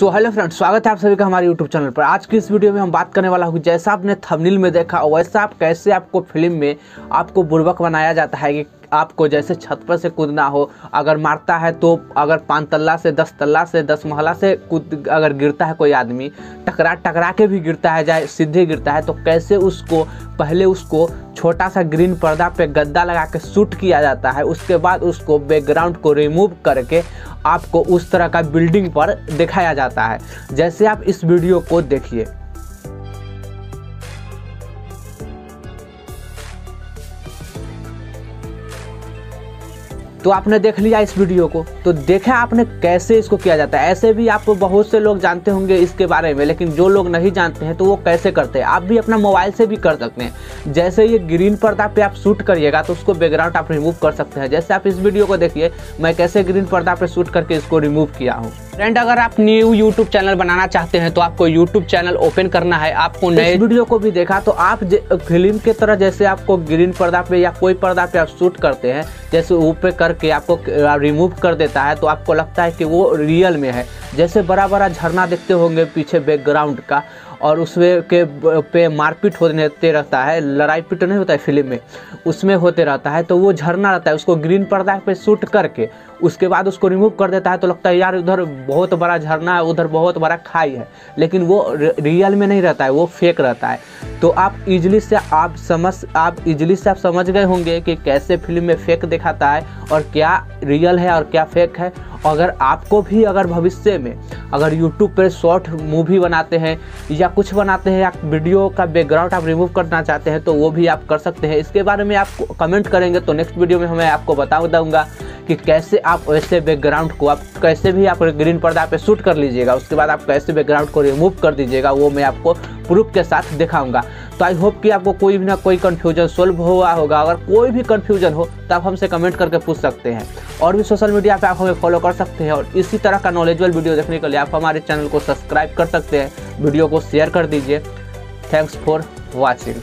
So hello friends स्वागत है आप सभी का हमारे यूट्यूब चैनल पर। आज की इस वीडियो में हम बात करने वाला हूँ जैसा आपने थंबनेल में देखा वैसा आप कैसे आपको फ़िल्म में आपको बुर्बक बनाया जाता है कि आपको जैसे छत पर से कूदना हो, अगर मारता है तो अगर पाँच तल्ला से, दस तल्ला से, दस महला से कूद, अगर गिरता है कोई आदमी, टकरा टकरा के भी गिरता है चाहे सीधे गिरता है तो कैसे उसको, पहले उसको छोटा सा ग्रीन पर्दा पे गद्दा लगा के शूट किया जाता है, उसके बाद उसको बैकग्राउंड को रिमूव करके आपको उस तरह का बिल्डिंग पर दिखाया जाता है। जैसे आप इस वीडियो को देखिए। तो आपने देख लिया इस वीडियो को। तो देखा आपने कैसे इसको किया जाता है। ऐसे भी आप बहुत से लोग जानते होंगे इसके बारे में लेकिन जो लोग नहीं जानते हैं तो वो कैसे करते हैं आप भी अपना मोबाइल से भी कर सकते हैं। जैसे ये ग्रीन पर्दा पे आप शूट करिएगा तो उसको बैकग्राउंड आप रिमूव कर सकते हैं। जैसे आप इस वीडियो को देखिए मैं कैसे ग्रीन पर्दा पे शूट करके इसको रिमूव किया हूँ। फ्रेंड अगर आप न्यू यूट्यूब चैनल बनाना चाहते हैं तो आपको यूट्यूब चैनल ओपन करना है। आपको नए वीडियो को भी देखा तो आप फ़िल्म के तरह जैसे आपको ग्रीन पर्दा पे या कोई पर्दा पे आप शूट करते हैं जैसे ऊपर करके आपको रिमूव कर देता है तो आपको लगता है कि वो रियल में है। जैसे बड़ा बड़ा झरना देखते होंगे पीछे बैकग्राउंड का और उसमें के पे मारपीट होते रहता है, लड़ाई पीट नहीं होता है फ़िल्म में, उसमें होते रहता है तो वो झरना रहता है, उसको ग्रीन पर्दा पे शूट करके, उसके बाद उसको रिमूव कर देता है तो लगता है यार उधर बहुत बड़ा झरना है, उधर बहुत बड़ा खाई है, लेकिन वो रियल में नहीं रहता है, वो फेक रहता है। तो आप इजली से आप समझ, आप इजली से आप समझ गए होंगे कि कैसे फ़िल्म में फेक दिखाता है और क्या रियल है और क्या फेक है। अगर आपको भी अगर भविष्य में अगर यूट्यूब पर शॉर्ट मूवी बनाते हैं या कुछ बनाते हैं, या वीडियो का बैकग्राउंड आप रिमूव करना चाहते हैं तो वो भी आप कर सकते हैं। इसके बारे में आप कमेंट करेंगे तो नेक्स्ट वीडियो में मैं आपको बता दूँगा कि कैसे आप वैसे बैकग्राउंड को आप, कैसे भी आप ग्रीन पर्दा पे शूट कर लीजिएगा, उसके बाद आप कैसे बैकग्राउंड को रिमूव कर दीजिएगा, वो मैं आपको प्रूफ के साथ दिखाऊँगा। तो आई होप कि आपको कोई भी ना कोई कन्फ्यूज़न सोल्व हुआ होगा। अगर कोई भी कन्फ्यूज़न हो तो आप हमसे कमेंट करके पूछ सकते हैं। और भी सोशल मीडिया पे आप हमें फॉलो कर सकते हैं। और इसी तरह का नॉलेजबल वीडियो देखने के लिए आप हमारे चैनल को सब्सक्राइब कर सकते हैं। वीडियो को शेयर कर दीजिए। Thanks for watching